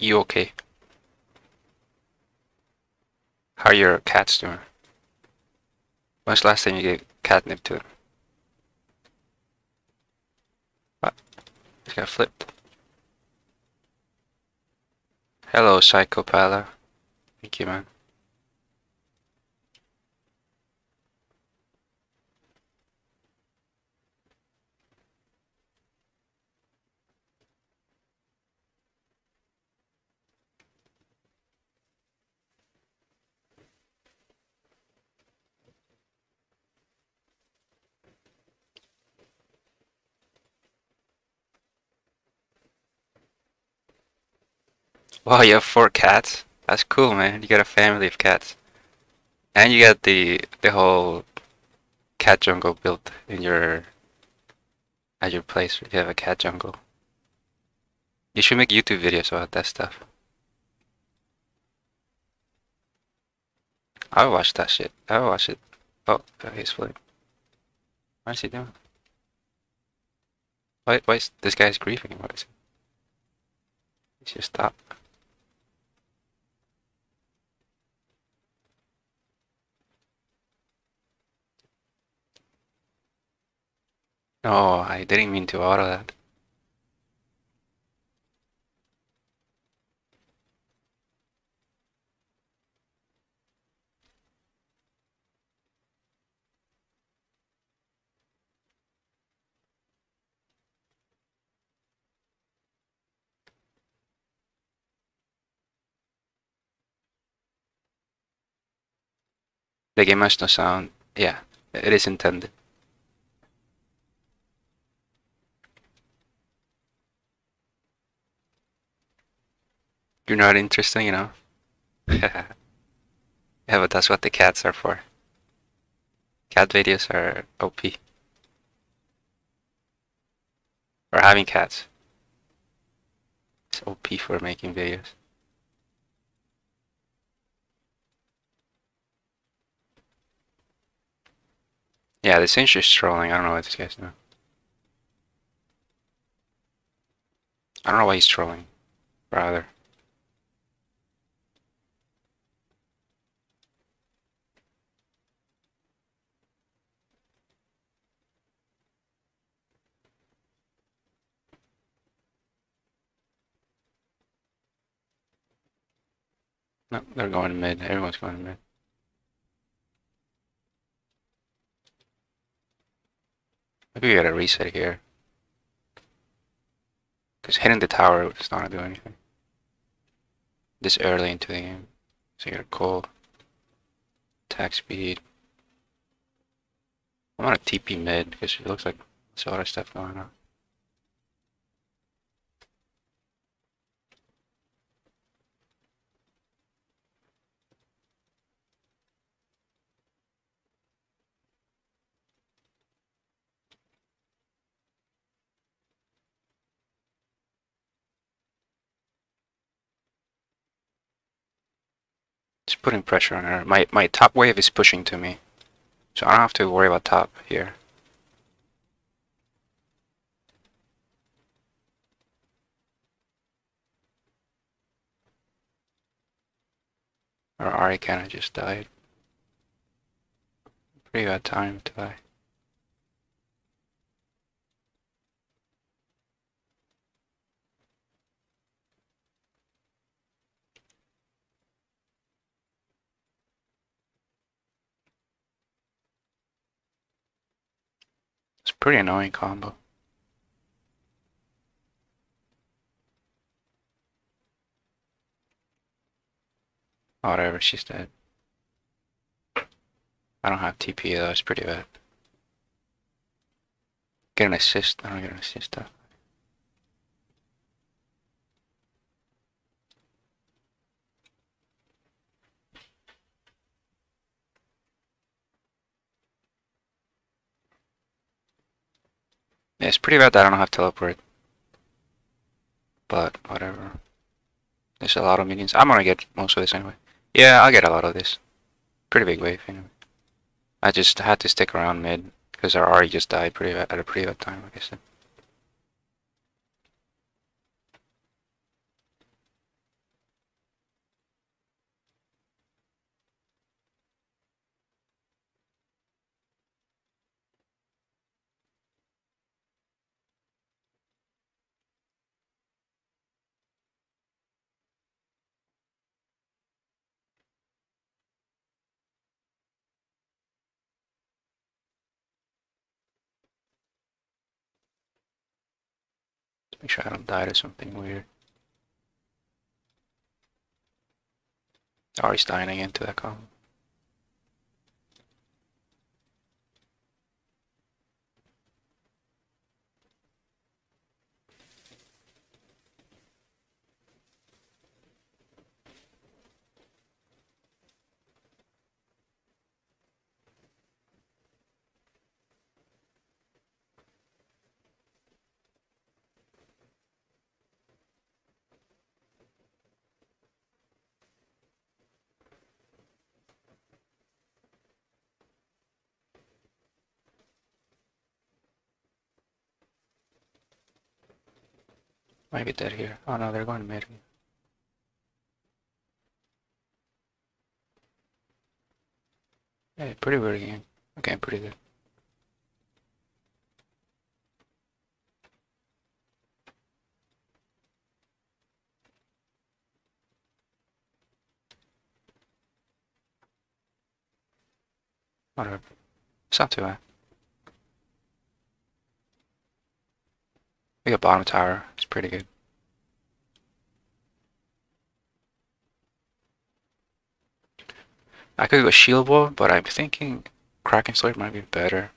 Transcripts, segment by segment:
You okay? How are your cats doing? When's the last time you gave catnip to them? What? Just got flipped. Hello, Psychopala. Thank you, man. Wow, you have four cats? That's cool, man. You got a family of cats. And you got the the whole cat jungle built in your at your place. You have a cat jungle. You should make YouTube videos about that stuff. I would watch that shit. I would watch it. Oh, he's flipping. What is he doing? Why, why is this guy's grieving? What is it? He should stop. Oh, I didn't mean to auto that. The game has no sound. Yeah, it is intended. You're not interesting, you know? yeah, but that's what the cats are for. Cat videos are OP. Or having cats. It's OP for making videos. Yeah, this thing's just trolling. I don't know what this guy's doing. I don't know why he's trolling. Rather. No, they're going mid. Everyone's going mid. Maybe we gotta reset here. Because hitting the tower is not gonna do anything. This early into the game. So you gotta call. Attack speed. I'm on a TP mid because it looks like there's a lot of stuff going on. It's putting pressure on her. My, my top wave is pushing to me. So I don't have to worry about top here. Or Ahri kinda just died. Pretty bad time to die. Pretty annoying combo. Oh, whatever, she's dead. I don't have TP though, it's pretty bad. Get an assist, I don't get an assist though. Yeah, it's pretty bad that I don't have teleport. But, whatever. There's a lot of minions. I'm gonna get most of this anyway. Yeah, I'll get a lot of this. Pretty big wave anyway. I just had to stick around mid because our Ahri just died pretty bad, at a pretty bad time, like I said. Make sure I don't die to something weird. He's dying again to that column. Might they're here. Oh no, they're going mid. Hey, pretty weird game. Okay, pretty good. Whatever. It's not too bad. We bottom tower. It's pretty good. I could go Shieldbow, but I'm thinking Kraken Slayer might be better.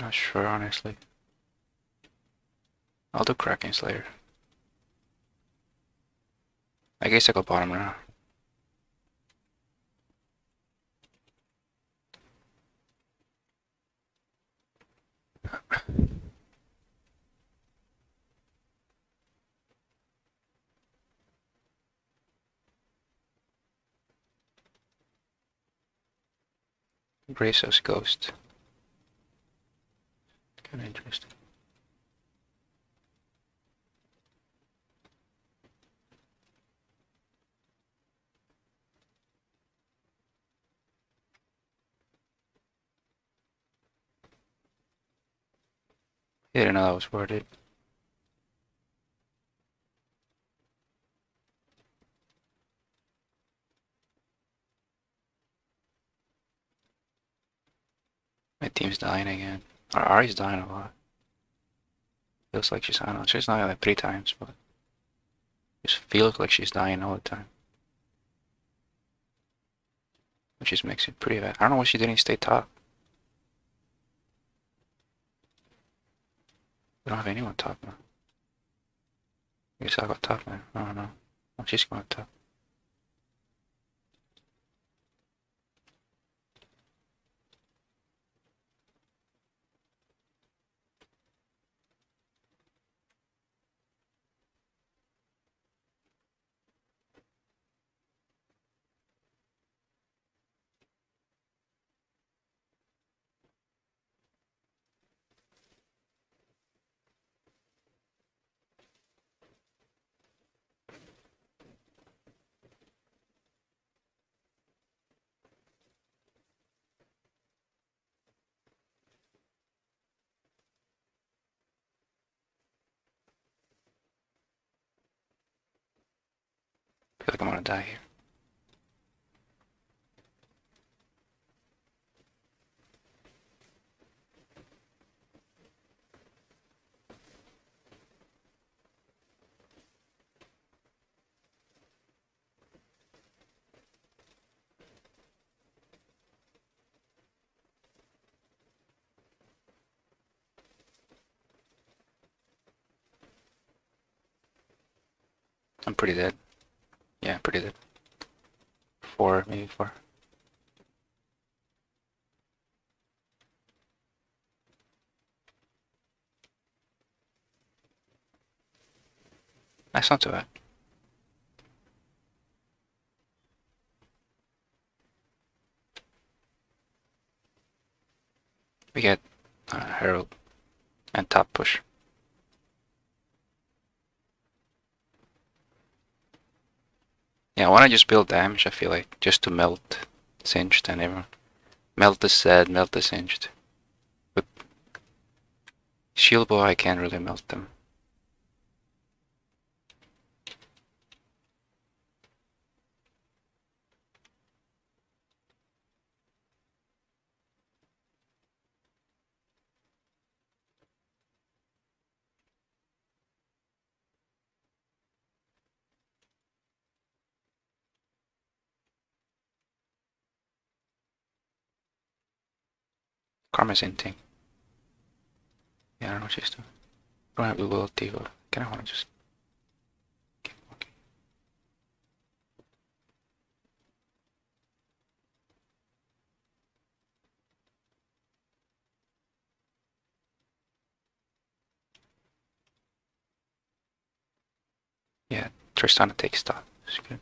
Not sure, honestly. I'll do Kraken Slayer. I guess I go bottom now. Grace's ghost. Kind of interesting. Yeah, didn't know that was worded. My team's dying again. Our Ahri's dying a lot. Feels like she's, I don't know, she's dying like three times, but just feels like she's dying all the time. Which just makes it pretty bad. I don't know why she didn't stay top. We don't have anyone top now. I guess I got top now. I don't know. Oh, she's going top. Like I'm gonna die here. I'm pretty dead. Pretty good. Four, maybe four. That's not too bad. We get uh, Herald and top push. Yeah, I wanna just build damage, I feel like, just to melt Singed and everyone. Melt the Zed, melt the Singed. But Shieldbow, I can't really melt them. Karma's inting. Yeah, I don't know what she's doing. Don't have the will deal. Kinda wanna just keep walking. Yeah, Tristana takes that. It's good.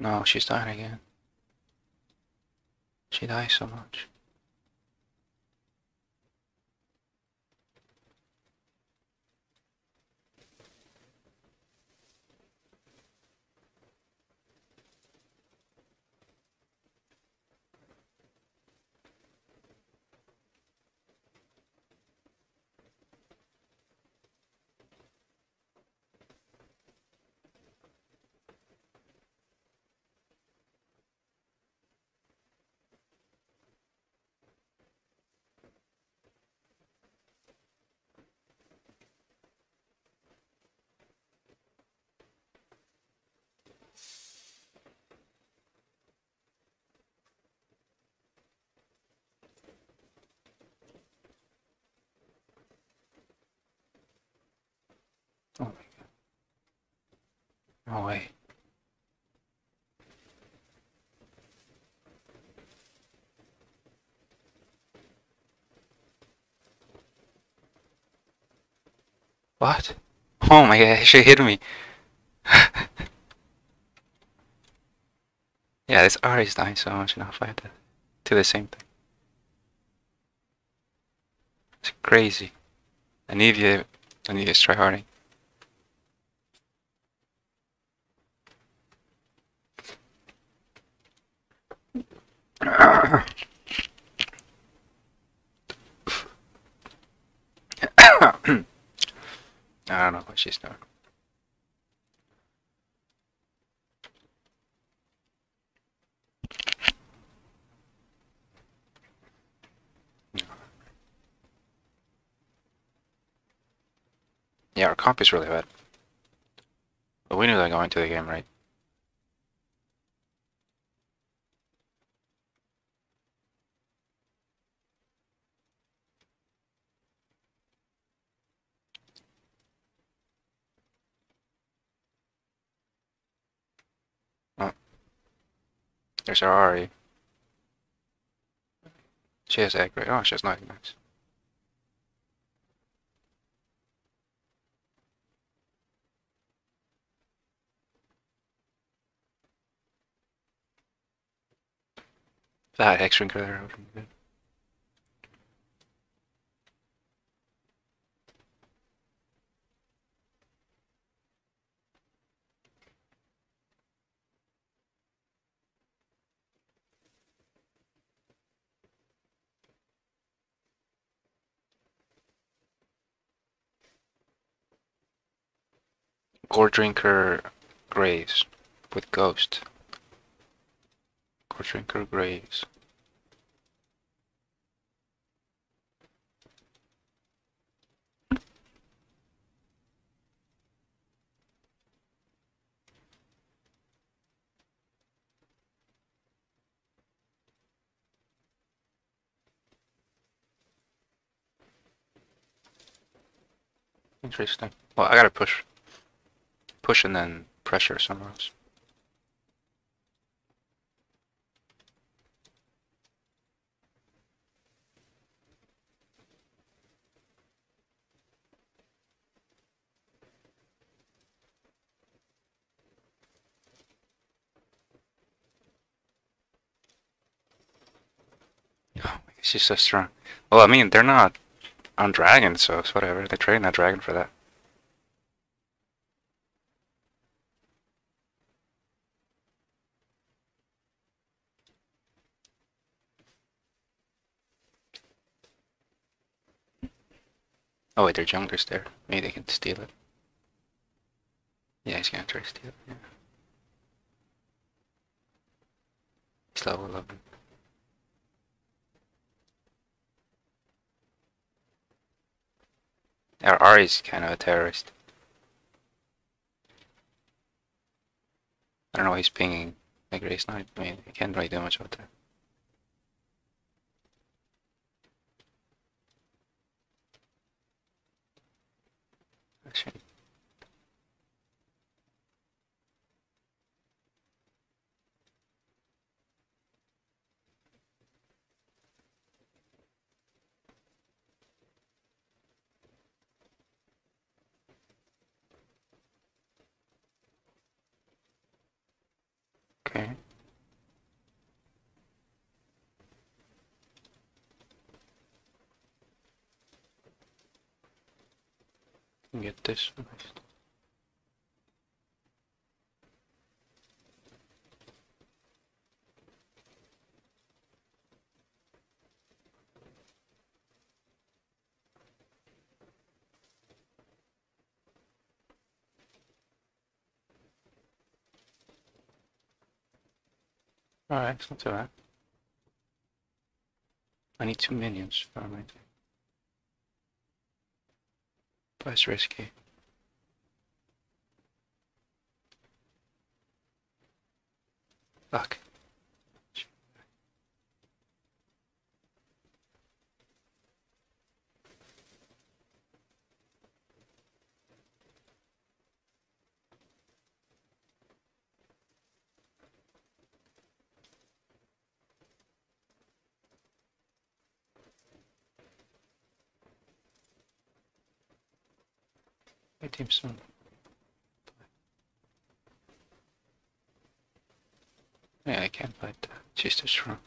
No, she's dying again. She dies so much. Oh my god. No way. What? Oh my god, she hit me. yeah, this R is dying so much if I had to do the same thing. It's crazy. I need you I need you to try harding. I don't know what she's doing. Yeah, our comp is really bad. But we knew that going into the game, right? Oh. There's our Ahri. She has aggro. Oh, she has nothing nice. Had Hexdrinker there, Goredrinker Graves with Ghost. Goredrinker Graves. Interesting. Well, I gotta push. Push and then pressure somewhere else. Oh, she's so strong. Well, I mean, they're not on dragon, so it's whatever. They're trading that dragon for that. Oh wait, there are junglers there. Maybe they can steal it. Yeah, he's gonna try to steal it, yeah. He's level 11. Our Ahri is kind of a terrorist. I don't know why he's pinging a race knight. I mean, he can't really do much about that. Actually, okay. Get this first. Alright, not too bad. I need two minions for my thing. It's risky. Fuck. Yeah, I can't fight that. She's too strong.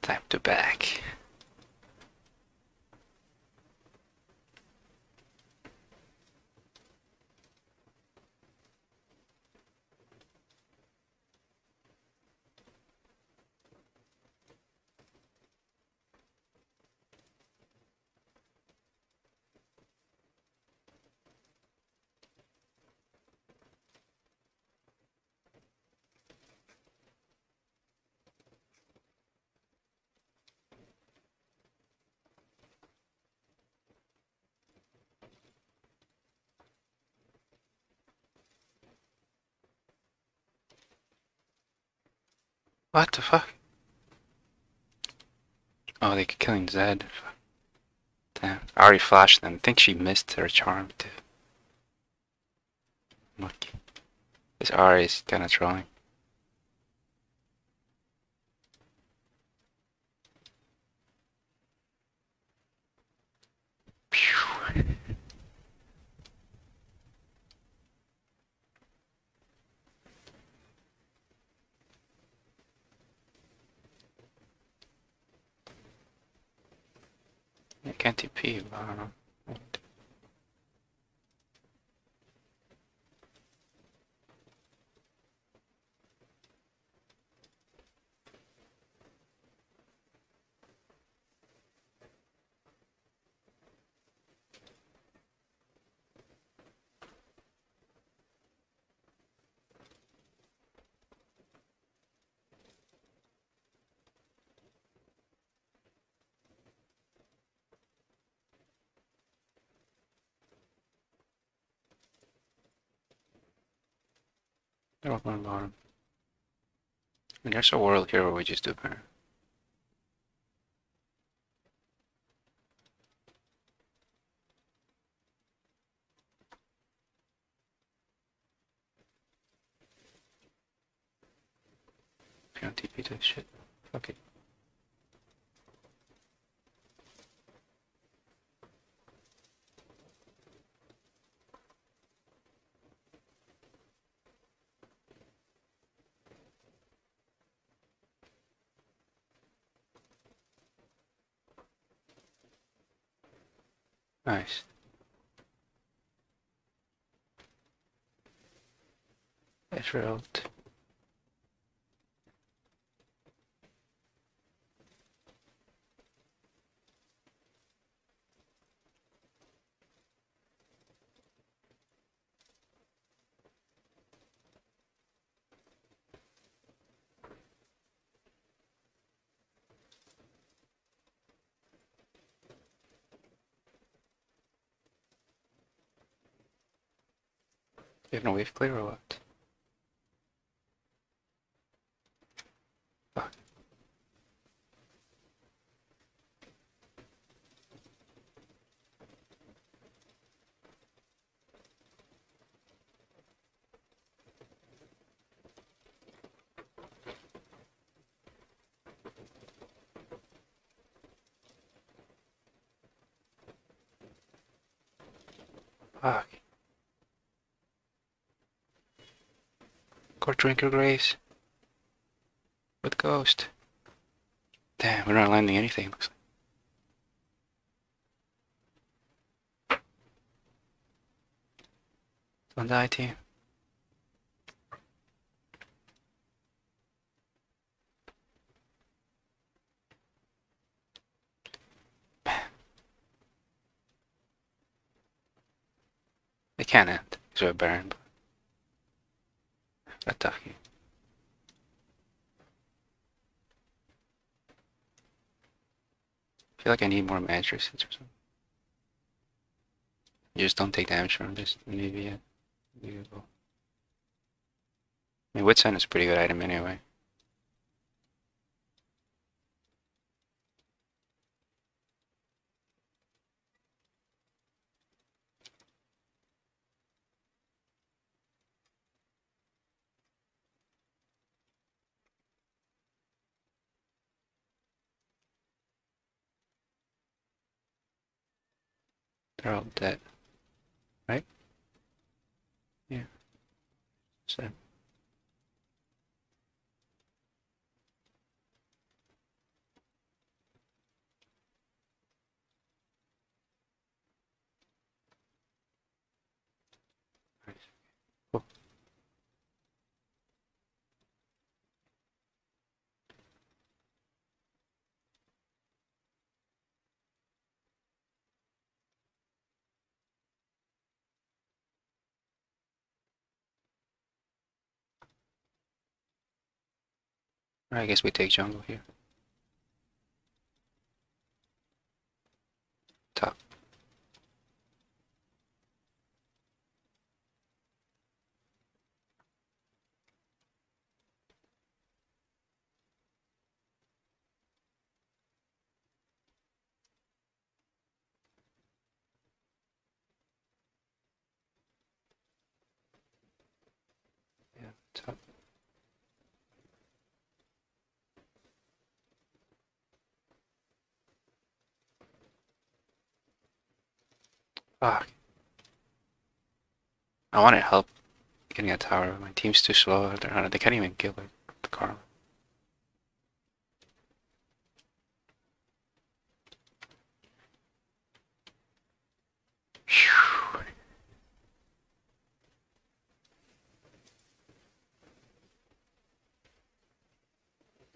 Time to back. What the fuck? Oh, they could killing Zed. Damn. I already flashed them. I think she missed her charm too. This Ahri is kinda trolling. Phew. I can't TP, but I don't know. They're bottom. I there's a world here where we just do better. Nice. Israel. route. You have no wave clear or what? Fuck. Fuck. Drinker graves. With ghost. Damn, we're not landing anything. Looks like. Don't die. They can't end. Because we're Baron. But... A tough game. I feel like I need more magic resistance or something. You just don't take damage from this. Maybe yeah. I mean, Wit's End is a pretty good item anyway. They're all dead. Right? Yeah. So. Nice. Cool. I guess we take jungle here. Top. Yeah, top. Fuck. I wanted help getting a tower, but my team's too slow. They're not, they can't even kill the, the car.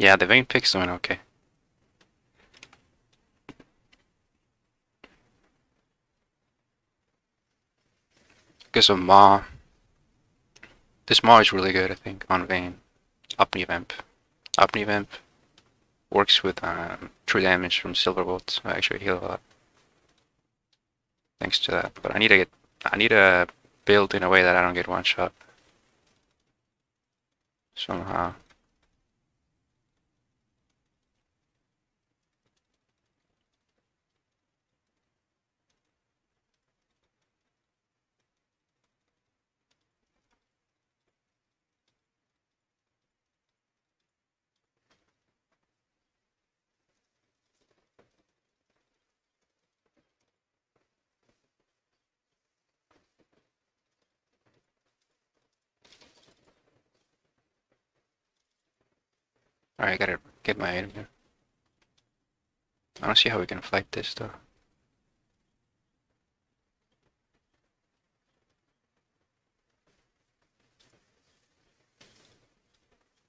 Yeah, the Vayne picks went okay. Of Ma. This Ma is really good, I think, on Vayne. Omnivamp. Omnivamp works with um, true damage from Silverbolt. I actually heal a lot. Thanks to that. But I need to get I need to build in a way that I don't get one shot. Somehow. Alright, I gotta get my item here. I don't see how we can fight this though.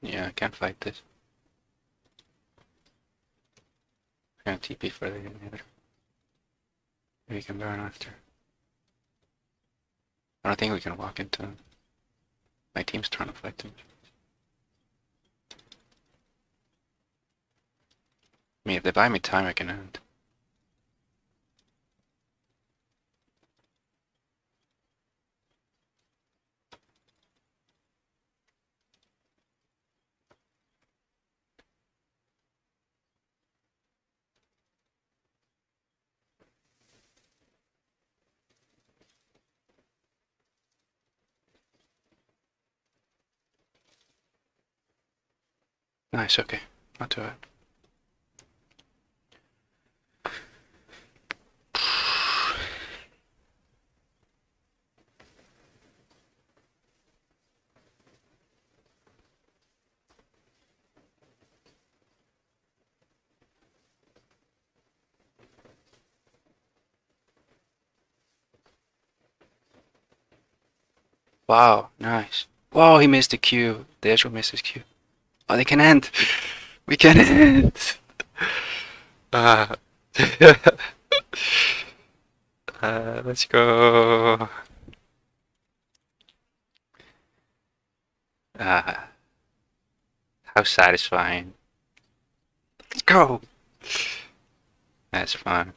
Yeah, I can't fight this. I'm gonna TP for the inhibitor. Maybe we can burn after. I don't think we can walk into him. My team's trying to fight him. I mean, if they buy me time, I can end. Nice, okay. Not too bad. Wow, nice. Wow, he missed the Q. The actual missed his Q. Oh, they can end. We can end. Ah. uh, let's go. Ah. How satisfying. Let's go. That's fun.